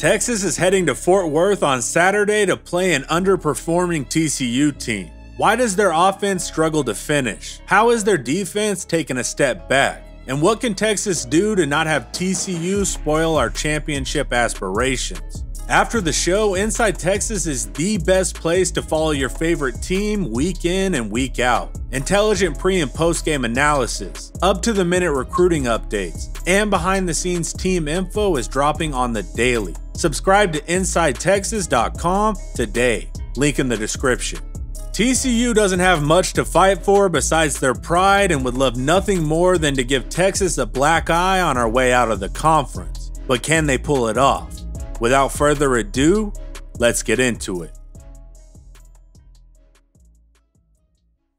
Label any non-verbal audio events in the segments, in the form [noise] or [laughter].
Texas is heading to Fort Worth on Saturday to play an underperforming TCU team. Why does their offense struggle to finish? How is their defense taking a step back? And what can Texas do to not have TCU spoil our championship aspirations? After the show, Inside Texas is the best place to follow your favorite team week in and week out. Intelligent pre and post game analysis, up to the minute recruiting updates, and behind the scenes team info is dropping on the daily. Subscribe to InsideTexas.com today. Link in the description. TCU doesn't have much to fight for besides their pride and would love nothing more than to give Texas a black eye on our way out of the conference. But can they pull it off? Without further ado, let's get into it.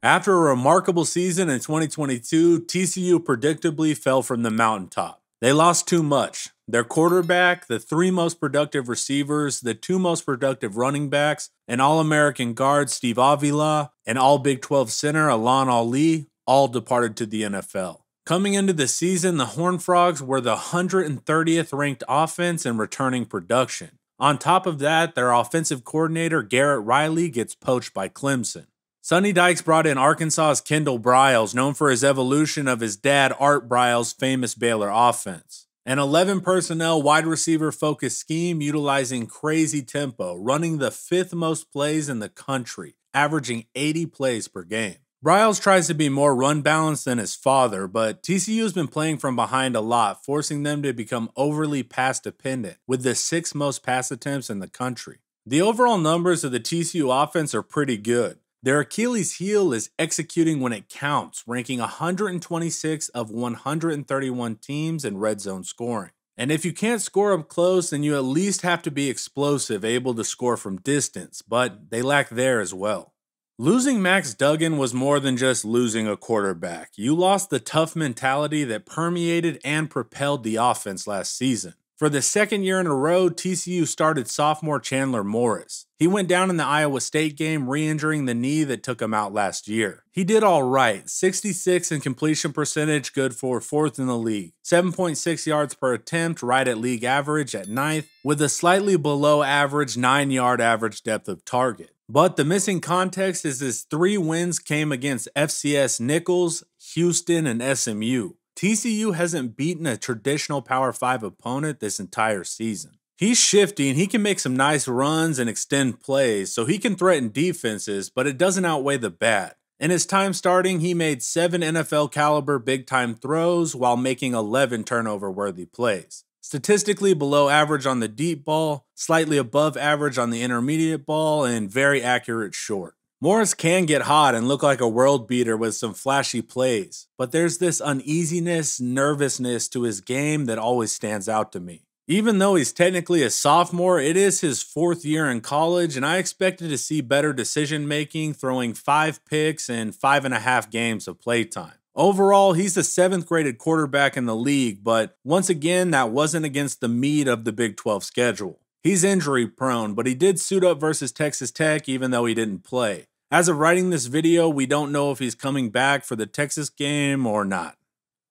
After a remarkable season in 2022, TCU predictably fell from the mountaintop. They lost too much. Their quarterback, the three most productive receivers, the two most productive running backs, an All American guard, Steve Avila, and All Big 12 center, Alan Ali, all departed to the NFL. Coming into the season, the Horned Frogs were the 130th ranked offense in returning production. On top of that, their offensive coordinator, Garrett Riley, gets poached by Clemson. Sonny Dykes brought in Arkansas's Kendall Briles, known for his evolution of his dad, Art Briles' famous Baylor offense. An 11 personnel wide receiver focused scheme utilizing crazy tempo, running the fifth most plays in the country, averaging 80 plays per game. Briles tries to be more run balanced than his father, but TCU has been playing from behind a lot, forcing them to become overly pass dependent, with the sixth most pass attempts in the country. The overall numbers of the TCU offense are pretty good. Their Achilles heel is executing when it counts, ranking 126 of 131 teams in red zone scoring. And if you can't score up close, then you at least have to be explosive, able to score from distance, but they lack there as well. Losing Max Duggan was more than just losing a quarterback. You lost the tough mentality that permeated and propelled the offense last season. For the second year in a row, TCU started sophomore Chandler Morris. He went down in the Iowa State game, re injuring the knee that took him out last year. He did all right 66 in completion percentage, good for fourth in the league. 7.6 yards per attempt, right at league average at ninth, with a slightly below average 9 yard average depth of target. But the missing context is his three wins came against FCS Nicholls, Houston, and SMU. TCU hasn't beaten a traditional Power 5 opponent this entire season. He's shifty and he can make some nice runs and extend plays, so he can threaten defenses, but it doesn't outweigh the bad. In his time starting, he made seven NFL caliber big time throws while making 11 turnover worthy plays. Statistically below average on the deep ball, slightly above average on the intermediate ball, and very accurate short. Morris can get hot and look like a world beater with some flashy plays, but there's this uneasiness, nervousness to his game that always stands out to me. Even though he's technically a sophomore, it is his fourth year in college, and I expected to see better decision making, throwing five picks and five and a half games of playtime. Overall, he's the seventh graded quarterback in the league, but once again, that wasn't against the meat of the Big 12 schedule. He's injury prone, but he did suit up versus Texas Tech even though he didn't play. As of writing this video, we don't know if he's coming back for the Texas game or not.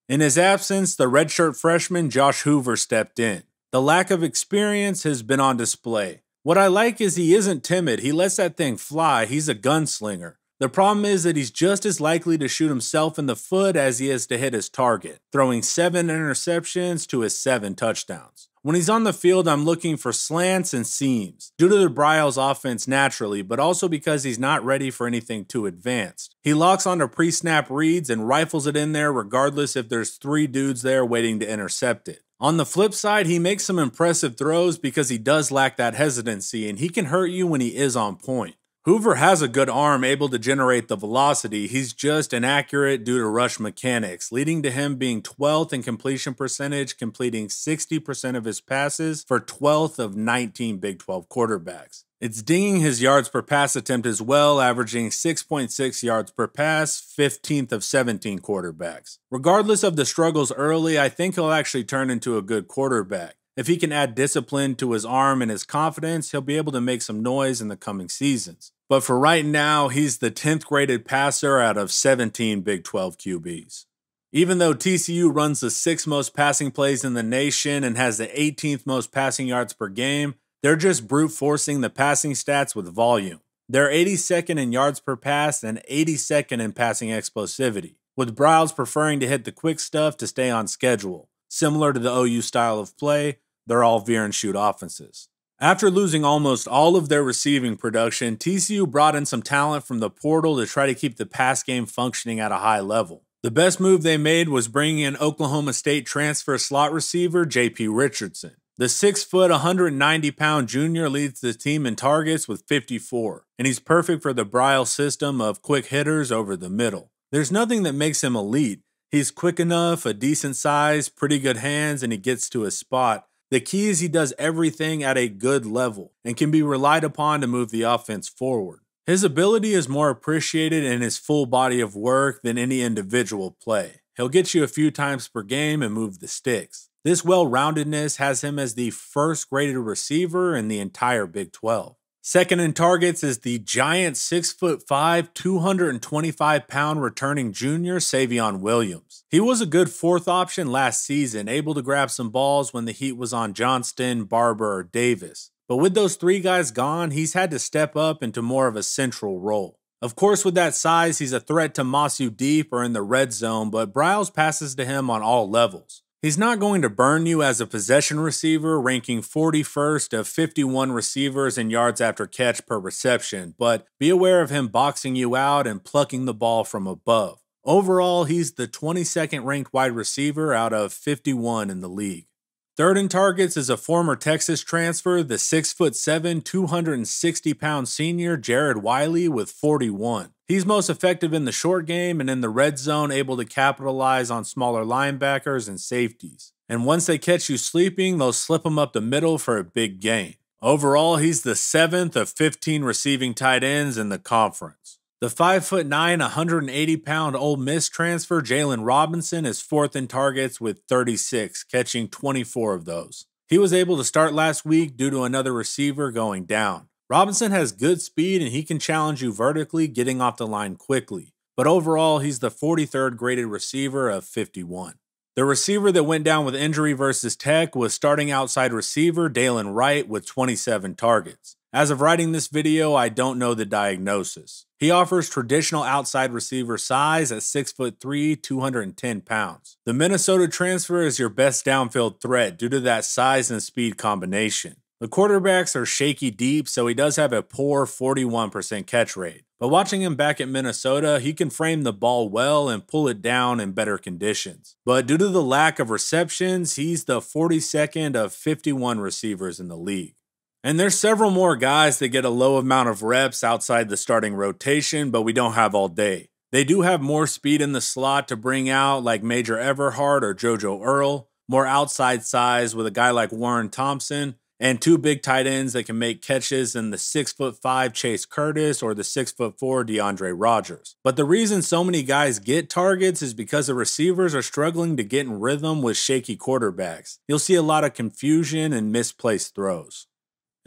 In his absence, the redshirt freshman Josh Hoover stepped in. The lack of experience has been on display. What I like is he isn't timid, he lets that thing fly, he's a gunslinger. The problem is that he's just as likely to shoot himself in the foot as he is to hit his target, throwing seven interceptions to his seven touchdowns. When he's on the field, I'm looking for slants and seams, due to the Briles offense naturally, but also because he's not ready for anything too advanced. He locks onto pre snap reads and rifles it in there regardless if there's three dudes there waiting to intercept it. On the flip side, he makes some impressive throws because he does lack that hesitancy and he can hurt you when he is on point. Hoover has a good arm able to generate the velocity. He's just inaccurate due to rush mechanics, leading to him being 12th in completion percentage, completing 60% of his passes for 12th of 19 Big 12 quarterbacks. It's dinging his yards per pass attempt as well, averaging 6.6 yards per pass, 15th of 17 quarterbacks. Regardless of the struggles early, I think he'll actually turn into a good quarterback. If he can add discipline to his arm and his confidence, he'll be able to make some noise in the coming seasons. But for right now, he's the 10th graded passer out of 17 Big 12 QBs. Even though TCU runs the sixth most passing plays in the nation and has the 18th most passing yards per game, they're just brute forcing the passing stats with volume. They're 82nd in yards per pass and 82nd in passing explosivity, with Briles preferring to hit the quick stuff to stay on schedule. Similar to the OU style of play, they're all veer and shoot offenses. After losing almost all of their receiving production, TCU brought in some talent from the portal to try to keep the pass game functioning at a high level. The best move they made was bringing in Oklahoma State transfer slot receiver JP Richardson. The 6 foot, 190 pound junior leads the team in targets with 54, and he's perfect for the Briles system of quick hitters over the middle. There's nothing that makes him elite. He's quick enough, a decent size, pretty good hands, and he gets to his spot. The key is he does everything at a good level and can be relied upon to move the offense forward. His ability is more appreciated in his full body of work than any individual play. He'll get you a few times per game and move the sticks. This well roundedness has him as the first graded receiver in the entire Big 12. Second in targets is the giant 6'5, 225 pound returning junior Savion Williams. He was a good fourth option last season, able to grab some balls when the heat was on Johnston, Barber, or Davis. But with those three guys gone, he's had to step up into more of a central role. Of course, with that size, he's a threat to you deep or in the red zone, but Briles passes to him on all levels. He's not going to burn you as a possession receiver, ranking 41st of 51 receivers in yards after catch per reception, but be aware of him boxing you out and plucking the ball from above. Overall, he's the 22nd ranked wide receiver out of 51 in the league. Third in targets is a former Texas transfer, the 6'7, 260 pound senior Jared Wiley with 41. He's most effective in the short game and in the red zone, able to capitalize on smaller linebackers and safeties. And once they catch you sleeping, they'll slip him up the middle for a big gain. Overall, he's the seventh of 15 receiving tight ends in the conference. The 5'9, 180 pound Ole Miss transfer, Jaylon Robinson, is fourth in targets with 36, catching 24 of those. He was able to start last week due to another receiver going down. Robinson has good speed and he can challenge you vertically, getting off the line quickly. But overall, he's the 43rd graded receiver of 51. The receiver that went down with injury versus Tech was starting outside receiver Dylan Wright with 27 targets. As of writing this video, I don't know the diagnosis. He offers traditional outside receiver size at 6'3, 210 pounds. The Minnesota transfer is your best downfield threat due to that size and speed combination. The quarterbacks are shaky deep, so he does have a poor 41% catch rate. But watching him back at Minnesota, he can frame the ball well and pull it down in better conditions. But due to the lack of receptions, he's the 42nd of 51 receivers in the league. And there's several more guys that get a low amount of reps outside the starting rotation, but we don't have all day. They do have more speed in the slot to bring out, like Major Everhart or JoJo Earle, more outside size with a guy like Warren Thompson, and two big tight ends that can make catches in the six foot five Chase Curtis or the six foot four DeAndre Rogers. But the reason so many guys get targets is because the receivers are struggling to get in rhythm with shaky quarterbacks. You'll see a lot of confusion and misplaced throws.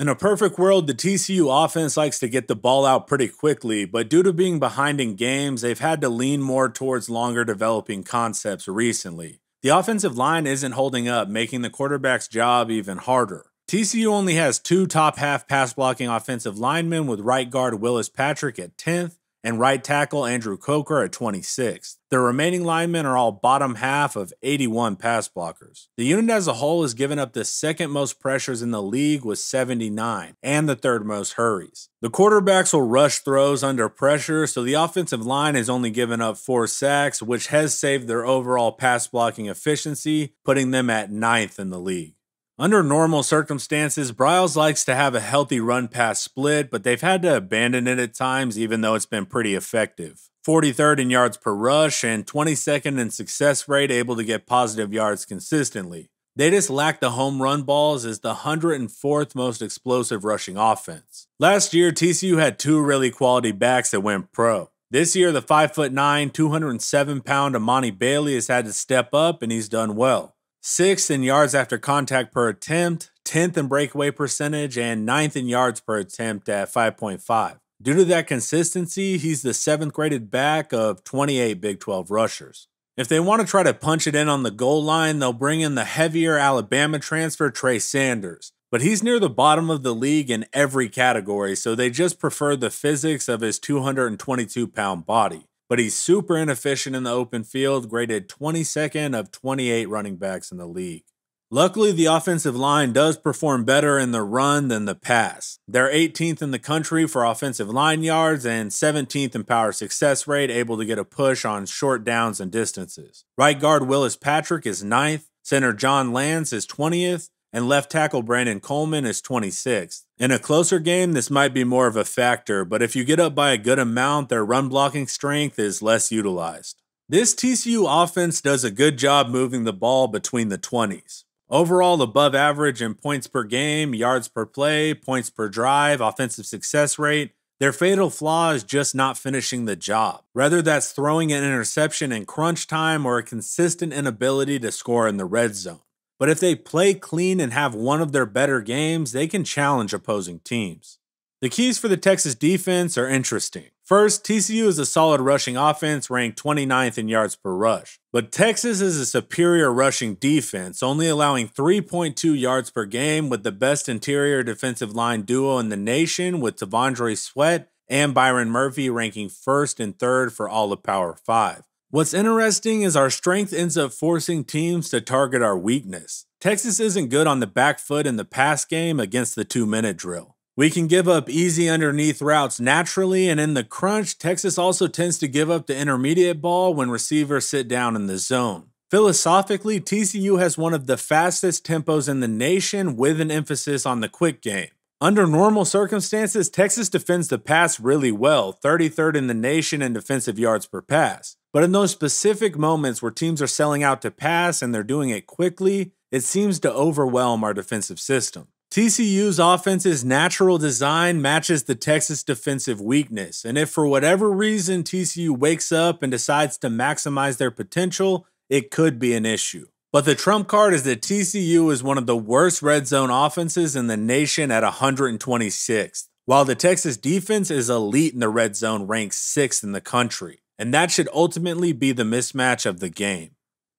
In a perfect world, the TCU offense likes to get the ball out pretty quickly, but due to being behind in games, they've had to lean more towards longer developing concepts recently. The offensive line isn't holding up, making the quarterback's job even harder. TCU only has two top half pass blocking offensive linemen with right guard Willis Patrick at 10th and right tackle Andrew Coker at 26th. The remaining linemen are all bottom half of 81 pass blockers. The unit as a whole has given up the second most pressures in the league with 79 and the third most hurries. The quarterbacks will rush throws under pressure, so the offensive line has only given up four sacks, which has saved their overall pass blocking efficiency, putting them at ninth in the league. Under normal circumstances, Briles likes to have a healthy run pass split, but they've had to abandon it at times, even though it's been pretty effective. 43rd in yards per rush and 22nd in success rate, able to get positive yards consistently. They just lack the home run balls as the 104th most explosive rushing offense. Last year, TCU had two really quality backs that went pro. This year, the 5'9, 207 pound Emani Bailey has had to step up and he's done well sixth in yards after contact per attempt, 10th in breakaway percentage, and ninth in yards per attempt at 5.5. Due to that consistency, he's the seventh graded back of 28 Big 12 rushers. If they want to try to punch it in on the goal line, they'll bring in the heavier Alabama transfer Trey Sanders. But he's near the bottom of the league in every category, so they just prefer the physics of his 222 pound body. But he's super inefficient in the open field, graded 22nd of 28 running backs in the league. Luckily, the offensive line does perform better in the run than the pass. They're 18th in the country for offensive line yards and 17th in power success rate, able to get a push on short downs and distances. Right guard Willis Patrick is 9th, center John Lanz is 20th, and left tackle Brandon Coleman is 26th. In a closer game, this might be more of a factor, but if you get up by a good amount, their run blocking strength is less utilized. This TCU offense does a good job moving the ball between the 20s. Overall, above average in points per game, yards per play, points per drive, offensive success rate. Their fatal flaw is just not finishing the job. Whether that's throwing an interception in crunch time or a consistent inability to score in the red zone. But if they play clean and have one of their better games, they can challenge opposing teams. The keys for the Texas defense are interesting. First, TCU is a solid rushing offense ranked 29th in yards per rush. But Texas is a superior rushing defense, only allowing 3.2 yards per game with the best interior defensive line duo in the nation with T'Vondre Sweat and Byron Murphy ranking first and third for all of Power 5. What's interesting is our strength ends up forcing teams to target our weakness. Texas isn't good on the back foot in the pass game against the two minute drill. We can give up easy underneath routes naturally, and in the crunch, Texas also tends to give up the intermediate ball when receivers sit down in the zone. Philosophically, TCU has one of the fastest tempos in the nation with an emphasis on the quick game. Under normal circumstances, Texas defends the pass really well, 33rd in the nation in defensive yards per pass. But in those specific moments where teams are selling out to pass and they're doing it quickly, it seems to overwhelm our defensive system. TCU's offense's natural design matches the Texas defensive weakness, and if for whatever reason TCU wakes up and decides to maximize their potential, it could be an issue. But the trump card is that TCU is one of the worst red zone offenses in the nation at 126th, while the Texas defense is elite in the red zone, ranked 6th in the country. And that should ultimately be the mismatch of the game.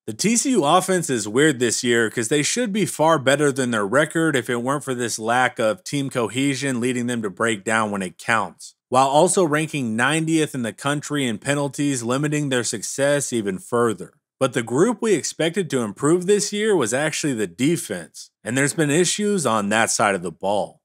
The TCU offense is weird this year because they should be far better than their record if it weren't for this lack of team cohesion leading them to break down when it counts, while also ranking 90th in the country in penalties, limiting their success even further. But the group we expected to improve this year was actually the defense, and there's been issues on that side of the ball.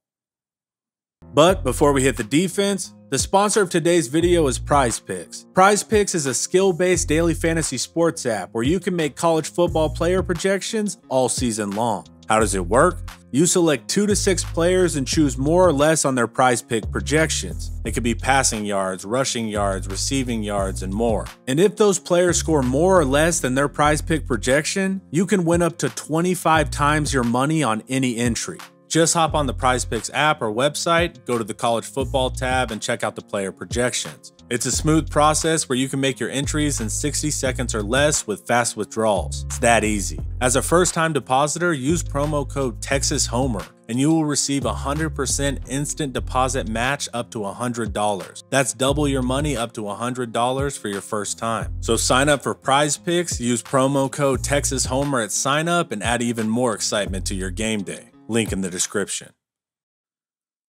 But before we hit the defense, the sponsor of today's video is Prize Picks. Prize Picks is a skill-based daily fantasy sports app where you can make college football player projections all season long. How does it work? You select two to six players and choose more or less on their prize pick projections. It could be passing yards, rushing yards, receiving yards, and more. And if those players score more or less than their prize pick projection, you can win up to 25 times your money on any entry. Just hop on the Prize Picks app or website, go to the college football tab, and check out the player projections. It's a smooth process where you can make your entries in 60 seconds or less with fast withdrawals. It's that easy. As a first time depositor, use promo code TexasHomer and you will receive a 100% instant deposit match up to $100. That's double your money up to $100 for your first time. So sign up for prize picks, use promo code TexasHomer at sign up, and add even more excitement to your game day link in the description.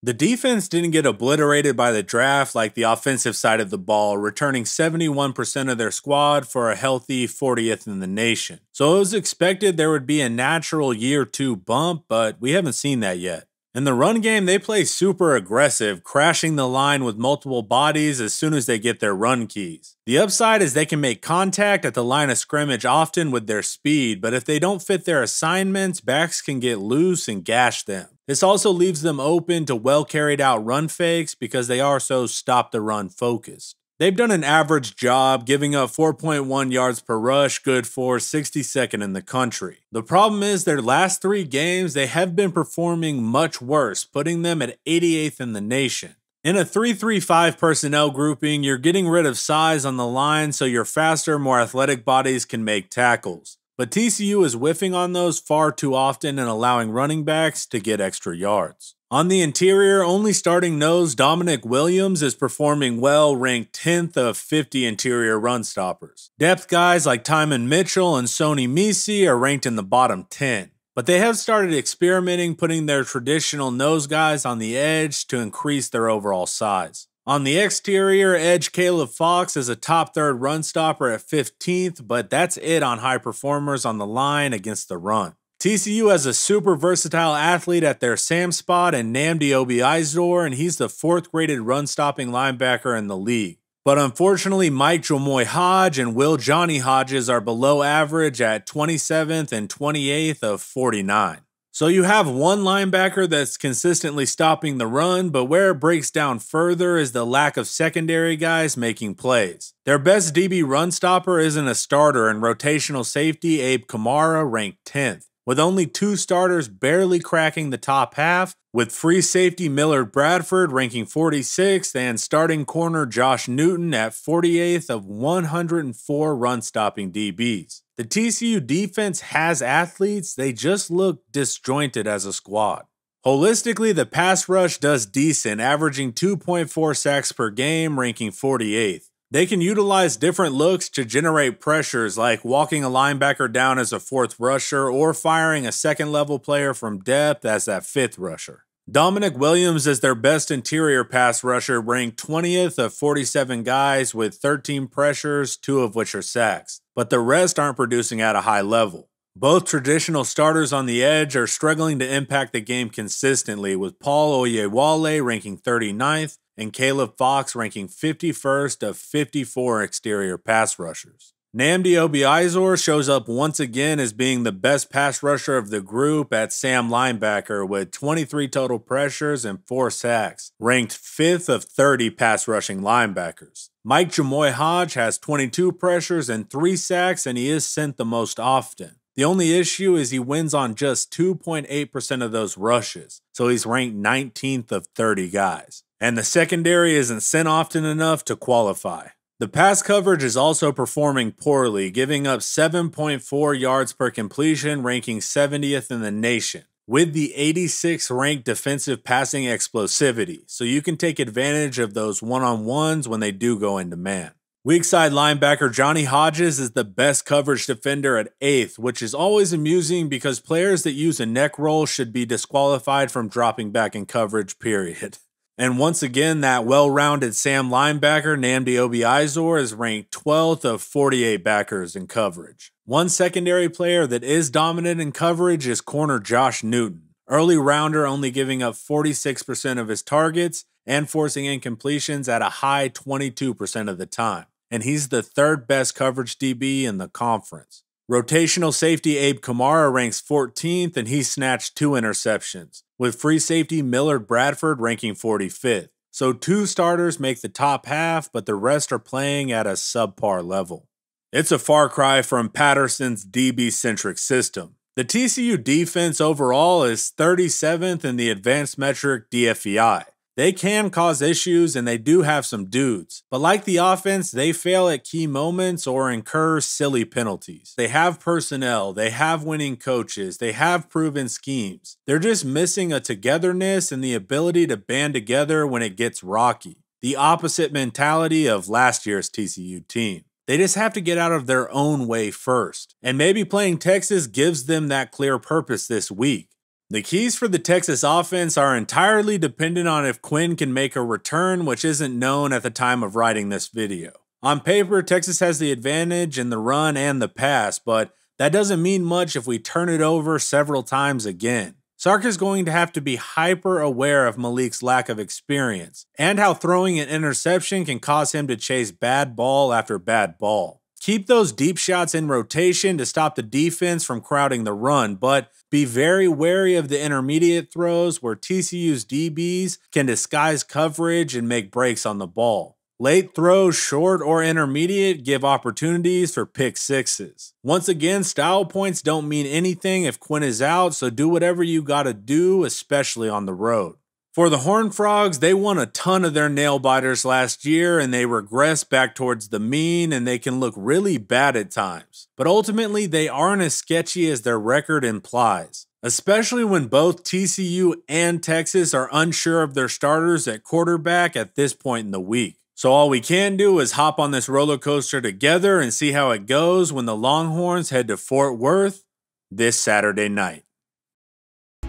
The defense didn't get obliterated by the draft like the offensive side of the ball, returning 71% of their squad for a healthy 40th in the nation. So it was expected there would be a natural year two bump, but we haven't seen that yet. In the run game, they play super aggressive, crashing the line with multiple bodies as soon as they get their run keys. The upside is they can make contact at the line of scrimmage often with their speed, but if they don't fit their assignments, backs can get loose and gash them. This also leaves them open to well carried out run fakes because they are so stop the run focused. They've done an average job, giving up 4.1 yards per rush, good for 62nd in the country. The problem is their last three games, they have been performing much worse, putting them at 88th in the nation. In a 3-3-5 personnel grouping, you're getting rid of size on the line so your faster, more athletic bodies can make tackles. but TCU is whiffing on those far too often and allowing running backs to get extra yards. On the interior, only starting nose Damonic Williams is performing well, ranked 10th of 50 interior run stoppers. Depth guys like Tymon Mitchell and Sony Misi are ranked in the bottom 10. But they have started experimenting putting their traditional nose guys on the edge to increase their overall size. On the exterior, Edge Caleb Fox is a top third run stopper at 15th, but that's it on high performers on the line against the run. TCU has a super versatile athlete at their Sam spot and Namdi Obiazor, and he's the fourth graded run stopping linebacker in the league. But unfortunately, Mike Jamoi Hodge and Will Johnny Hodges are below average at 27th and 28th of 49. So you have one linebacker that's consistently stopping the run, but where it breaks down further is the lack of secondary guys making plays. Their best DB run stopper isn't a starter, and rotational safety Abe Kamara ranked 10th with only two starters barely cracking the top half, with free safety Millard Bradford ranking 46th and starting corner Josh Newton at 48th of 104 run stopping DBs. The TCU defense has athletes, they just look disjointed as a squad. Holistically, the pass rush does decent, averaging 2.4 sacks per game, ranking 48th. They can utilize different looks to generate pressures like walking a linebacker down as a fourth rusher or firing a second level player from depth as that fifth rusher. Damonic Williams is their best interior pass rusher, ranked 20th of 47 guys with 13 pressures, two of which are sacks. But the rest aren't producing at a high level. Both traditional starters on the edge are struggling to impact the game consistently, with Paul Oyewale ranking 39th and Caleb Fox ranking 51st of 54 exterior pass rushers. Namdi Obiazor shows up once again as being the best pass rusher of the group at Sam linebacker with 23 total pressures and 4 sacks, ranked 5th of 30 pass rushing linebackers. Mike Jamoi Hodge has 22 pressures and 3 sacks, and he is sent the most often. The only issue is he wins on just 2.8% of those rushes, so he's ranked 19th of 30 guys and the secondary isn't sent often enough to qualify. The pass coverage is also performing poorly, giving up 7.4 yards per completion, ranking 70th in the nation, with the 86th ranked defensive passing explosivity, so you can take advantage of those one on ones when they do go into man. Weak side linebacker Johnny Hodges is the best coverage defender at 8th, which is always amusing because players that use a neck roll should be disqualified from dropping back in coverage, period. [laughs] And once again, that well rounded Sam linebacker, Namdi Obiazor, is ranked 12th of 48 backers in coverage. One secondary player that is dominant in coverage is corner Josh Newton. Early rounder only giving up 46% of his targets and forcing incompletions at a high 22% of the time. And he's the third best coverage DB in the conference. Rotational safety Abe Kamara ranks 14th and he snatched two interceptions with free safety Millard Bradford ranking 45th. So two starters make the top half, but the rest are playing at a subpar level. It's a far cry from Patterson's DB centric system. The TCU defense overall is 37th in the advanced metric DFEI. They can cause issues and they do have some dudes. But like the offense, they fail at key moments or incur silly penalties. They have personnel, they have winning coaches, they have proven schemes. They're just missing a togetherness and the ability to band together when it gets rocky. The opposite mentality of last year's TCU team. They just have to get out of their own way first. And maybe playing Texas gives them that clear purpose this week. The keys for the Texas offense are entirely dependent on if Quinn can make a return, which isn't known at the time of writing this video. On paper, Texas has the advantage in the run and the pass, but that doesn't mean much if we turn it over several times again. Sark is going to have to be hyper aware of Maalik's lack of experience and how throwing an interception can cause him to chase bad ball after bad ball. Keep those deep shots in rotation to stop the defense from crowding the run, but be very wary of the intermediate throws where TCU's DBs can disguise coverage and make breaks on the ball. Late throws, short or intermediate, give opportunities for pick sixes. Once again, style points don't mean anything if Quinn is out, so do whatever you gotta do, especially on the road. For the Horned Frogs, they won a ton of their nail biters last year and they regress back towards the mean and they can look really bad at times. But ultimately, they aren't as sketchy as their record implies, especially when both TCU and Texas are unsure of their starters at quarterback at this point in the week. So all we can do is hop on this roller coaster together and see how it goes when the Longhorns head to Fort Worth this Saturday night.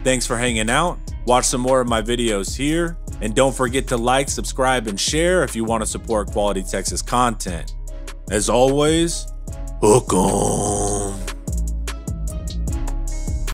Thanks for hanging out. Watch some more of my videos here. And don't forget to like, subscribe, and share if you want to support quality Texas content. As always, hook on.